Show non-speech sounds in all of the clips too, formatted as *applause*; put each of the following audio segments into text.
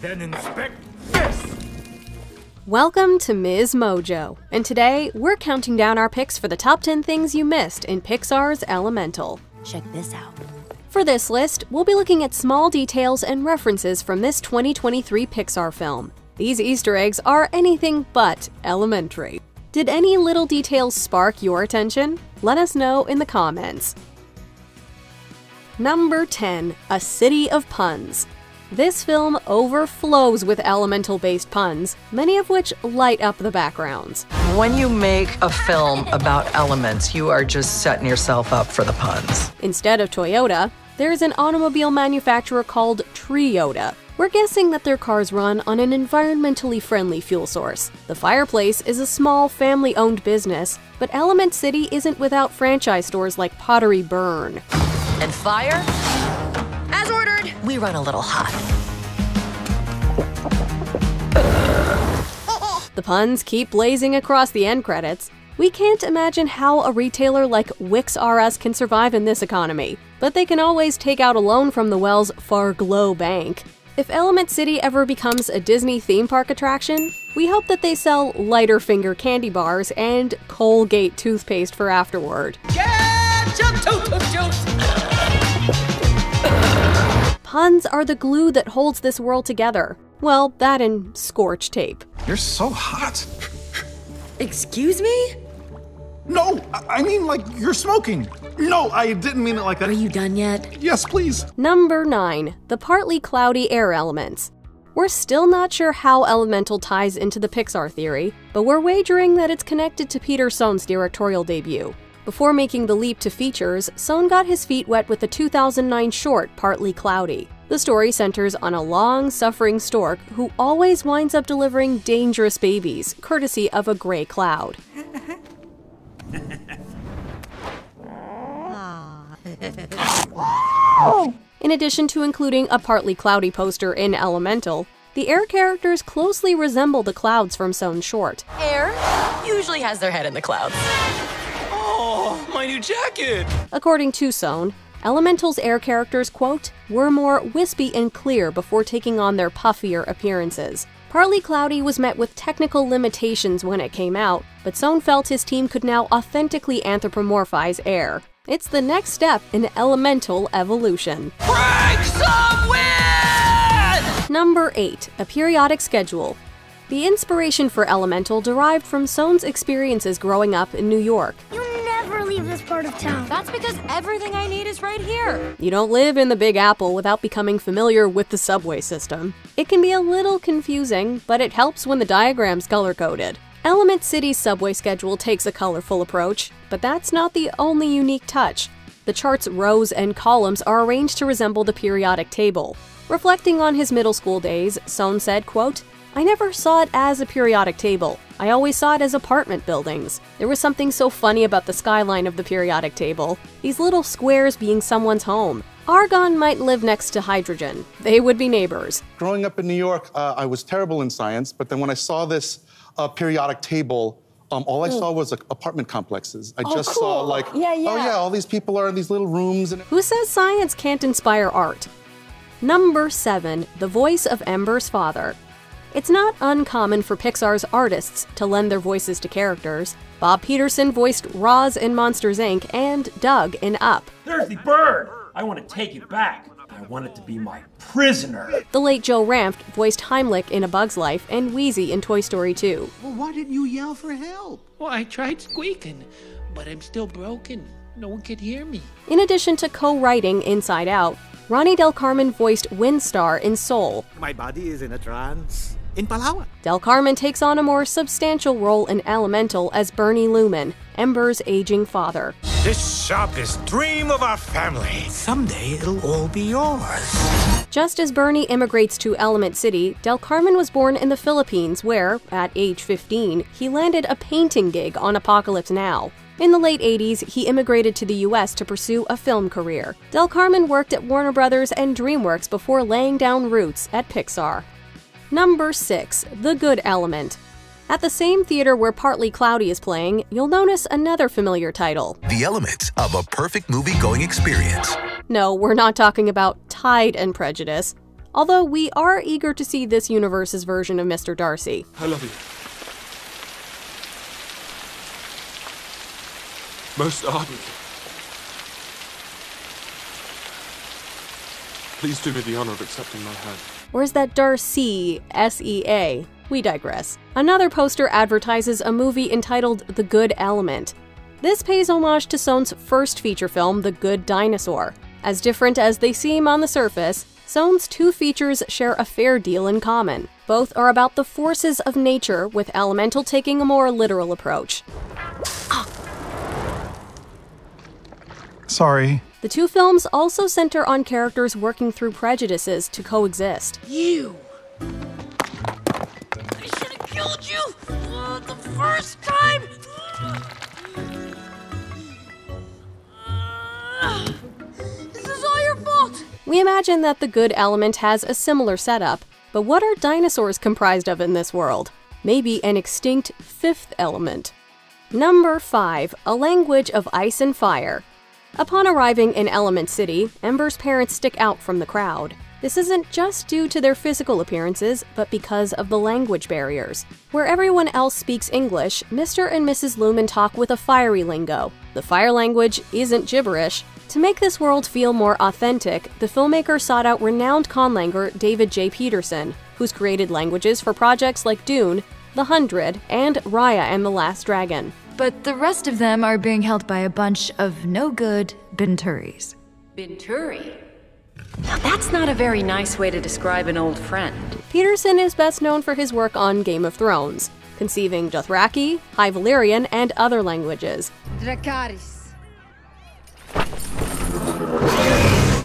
Then inspect this! Welcome to Ms. Mojo, and today we're counting down our picks for the top 10 things you missed in Pixar's Elemental. Check this out. For this list, we'll be looking at small details and references from this 2023 Pixar film. These Easter eggs are anything but elementary. Did any little details spark your attention? Let us know in the comments. Number 10 A City of Puns. This film overflows with elemental based puns, many of which light up the backgrounds. When you make a film about elements, you are just setting yourself up for the puns. Instead of Toyota, there's an automobile manufacturer called Toyota. We're guessing that their cars run on an environmentally friendly fuel source. The fireplace is a small family owned business, but Element City isn't without franchise stores like Pottery Burn. And fire? As ordered, we run a little hot. The puns keep blazing across the end credits. We can't imagine how a retailer like Wicks R Us can survive in this economy, but they can always take out a loan from the Wells Fargo Bank. If Element City ever becomes a Disney theme park attraction, we hope that they sell lighter finger candy bars and Colgate toothpaste for afterward. Puns are the glue that holds this world together. Well, that and scorch tape. You're so hot. Excuse me? No, I I mean like you're smoking. No, I didn't mean it like that. Are you done yet? Yes, please. Number 9. The partly cloudy air elements. We're still not sure how Elemental ties into the Pixar theory, but we're wagering that it's connected to Peter Sohn's directorial debut. Before making the leap to features, Sohn got his feet wet with the 2009 short Partly Cloudy. The story centers on a long suffering stork who always winds up delivering dangerous babies, courtesy of a gray cloud. *laughs* In addition to including a partly cloudy poster in Elemental, the air characters closely resemble the clouds from Sohn's short. Air usually has their head in the clouds. My new jacket! According to Sohn, Elemental's air characters, quote, were more wispy and clear before taking on their puffier appearances. Partly Cloudy was met with technical limitations when it came out, but Sohn felt his team could now authentically anthropomorphize air. It's the next step in elemental evolution. Break some wind! Number 8. A periodic schedule. The inspiration for Elemental derived from Sohn's experiences growing up in New York. You never leave this part of town. That's because everything I need is right here. You don't live in the Big Apple without becoming familiar with the subway system. It can be a little confusing, but it helps when the diagram's color coded. Element City's subway schedule takes a colorful approach, but that's not the only unique touch. The chart's rows and columns are arranged to resemble the periodic table. Reflecting on his middle school days, Sohn said, quote, I never saw it as a periodic table. I always saw it as apartment buildings. There was something so funny about the skyline of the periodic table. These little squares being someone's home. Argon might live next to hydrogen. They would be neighbors. Growing up in New York, uh, I was terrible in science, but then when I saw this uh, periodic table, um, all I saw was like, apartment complexes. I just saw like, Yeah, oh yeah. yeah, all these people are in these little rooms and Who says science can't inspire art? Number 7. The voice of Ember's father. It's not uncommon for Pixar's artists to lend their voices to characters. Bob Peterson voiced Roz in Monsters Inc. and Doug in Up. There's the bird! I want to take it back. I want it to be my prisoner. The late Joe Ranft voiced Heimlich in A Bug's Life and Wheezy in Toy Story 2. Well, why didn't you yell for help? Well, I tried squeaking, but I'm still broken. No one could hear me. In addition to co-writing Inside Out, Ronnie Del Carmen voiced Windstar in Soul. My body is in a trance. In Palawan. Del Carmen takes on a more substantial role in Elemental as Bernie Lumen, Ember's aging father. This shop is dream of our family. Someday it'll all be yours. Just as Bernie immigrates to Element City, Del Carmen was born in the Philippines, where, at age 15, he landed a painting gig on Apocalypse Now. In the late 80s, he immigrated to the US to pursue a film career. Del Carmen worked at Warner Brothers and DreamWorks before laying down roots at Pixar. Number 6. The Good Element. At the same theater where Partly Cloudy is playing, you'll notice another familiar title. The elements of a perfect movie going experience. No, we're not talking about Tide and Prejudice. although we are eager to see this universe's version of Mr. Darcy. I love you. Most ardently. Please do me the honor of accepting my hand. Or is that Darcy, S E A? We digress. Another poster advertises a movie entitled The Good Element. This pays homage to Sohn's first feature film, The Good Dinosaur. As different as they seem on the surface, Sohn's two features share a fair deal in common. Both are about the forces of nature, with Elemental taking a more literal approach. Sorry. The two films also center on characters working through prejudices to coexist. You! I should have killed you uh, the first time! Uh, *sighs* this is all your fault! We imagine that the good element has a similar setup, but what are dinosaurs comprised of in this world? Maybe an extinct fifth element. Number 5 A Language of Ice and Fire. Upon arriving in Element City, Ember's parents stick out from the crowd. This isn't just due to their physical appearances, but because of the language barriers. Where everyone else speaks English, Mr. and Mrs. Lumen talk with a fiery lingo. The fire language isn't gibberish. To make this world feel more authentic, the filmmaker sought out renowned conlanger David J. Peterson, who's created languages for projects like Dune, The Hundred, and Raya and the Last Dragon. But the rest of them are being held by a bunch of no good Binturis. Binturi? Now that's not a very nice way to describe an old friend. Peterson is best known for his work on Game of Thrones, conceiving Dothraki, High Valyrian, and other languages. Dracarys.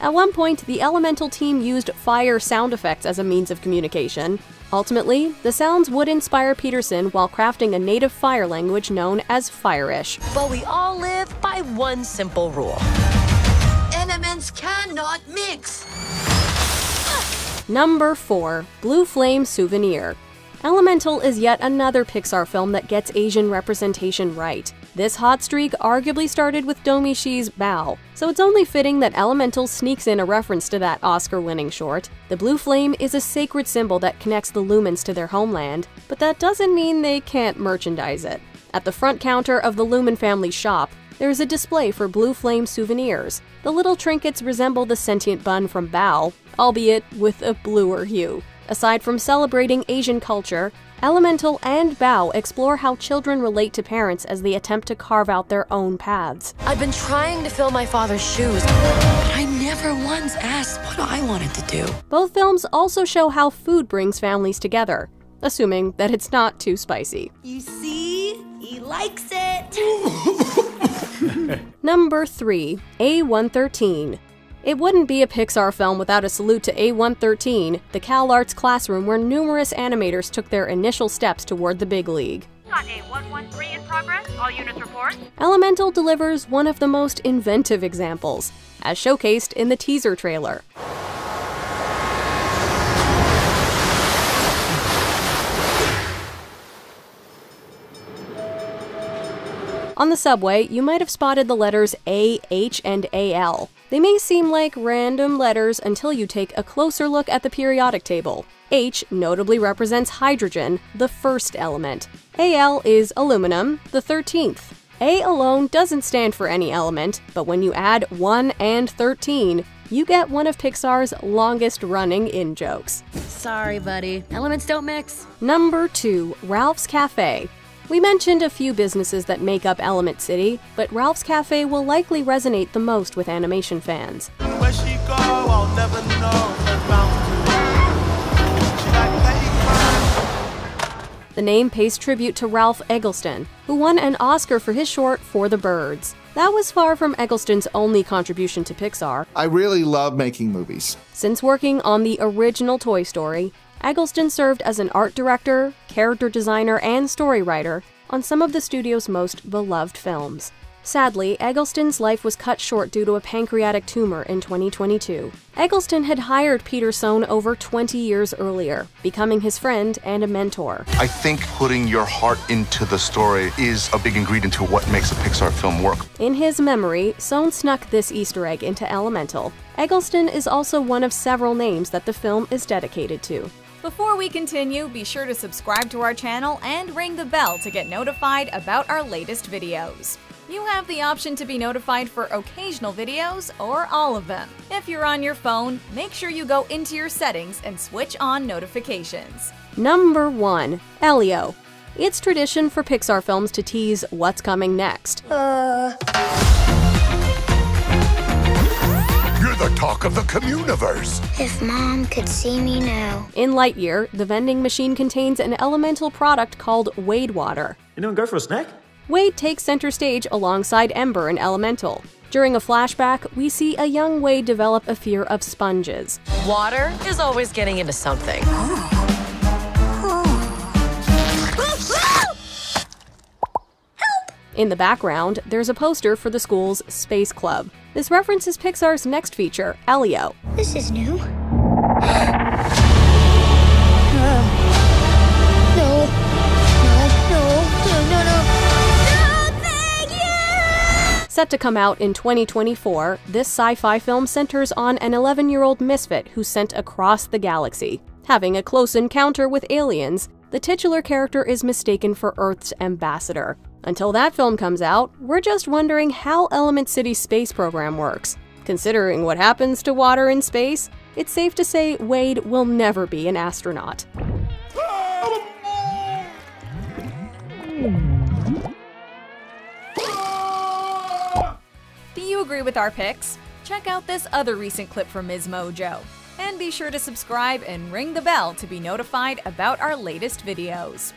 At one point, the Elemental team used fire sound effects as a means of communication. Ultimately, the sounds would inspire Peterson while crafting a native fire language known as Fireish. But we all live by one simple rule elements cannot mix. Number 4 Blue Flame Souvenir. Elemental is yet another Pixar film that gets Asian representation right. This hot streak arguably started with Domee Shi's Bao, so it's only fitting that Elemental sneaks in a reference to that Oscar winning short. The blue flame is a sacred symbol that connects the Lumens to their homeland, but that doesn't mean they can't merchandise it. At the front counter of the Lumen family shop, there's a display for Blue Flame souvenirs. The little trinkets resemble the sentient bun from Bao, albeit with a bluer hue. Aside from celebrating Asian culture, Elemental and Bao explore how children relate to parents as they attempt to carve out their own paths. I've been trying to fill my father's shoes, but I never once asked what I wanted to do. Both films also show how food brings families together, assuming that it's not too spicy. You see? He likes it! *laughs* Number 3 A113. It wouldn't be a Pixar film without a salute to A113, the CalArts classroom where numerous animators took their initial steps toward the big league. A113 in progress. All units report. Elemental delivers one of the most inventive examples, as showcased in the teaser trailer. On the subway, you might have spotted the letters A, H, and AL. They may seem like random letters until you take a closer look at the periodic table. H notably represents hydrogen, the first element. Al is aluminum, the 13th. A alone doesn't stand for any element, but when you add 1 and 13, you get one of Pixar's longest running in jokes. Sorry, buddy. Elements don't mix. Number 2 Ralph's Cafe. We mentioned a few businesses that make up Element City, but Ralph's Cafe will likely resonate the most with animation fans. The name pays tribute to Ralph Eggleston, who won an Oscar for his short For the Birds. That was far from Eggleston's only contribution to Pixar. I really love making movies. Since working on the original Toy Story, Eggleston served as an art director, character designer, and story writer on some of the studio's most beloved films. Sadly, Eggleston's life was cut short due to a pancreatic tumor in 2022. Eggleston had hired Peter Sohn over 20 years earlier, becoming his friend and a mentor. I think putting your heart into the story is a big ingredient to what makes a Pixar film work. In his memory, Sohn snuck this Easter egg into Elemental. Eggleston is also one of several names that the film is dedicated to. Before we continue, be sure to subscribe to our channel and ring the bell to get notified about our latest videos. You have the option to be notified for occasional videos or all of them. If you're on your phone, make sure you go into your settings and switch on notifications. Number 1. Elio. It's tradition for Pixar films to tease what's coming next. Uh. The talk of the Communiverse. If Mom could see me now. In Lightyear, the vending machine contains an elemental product called Wade Water. Anyone go for a snack? Wade takes center stage alongside Ember and Elemental. During a flashback, we see a young Wade develop a fear of sponges. Water is always getting into something. In the background, there's a poster for the school's Space Club. This references Pixar's next feature, Elio. This is new. *gasps* Set to come out in 2024, this sci fi film centers on an 11 year old misfit who's sent across the galaxy. Having a close encounter with aliens, the titular character is mistaken for Earth's ambassador. Until that film comes out, we're just wondering how Element City's space program works. Considering what happens to water in space, it's safe to say Wade will never be an astronaut. Do you agree with our picks? Check out this other recent clip from Ms. Mojo. And be sure to subscribe and ring the bell to be notified about our latest videos.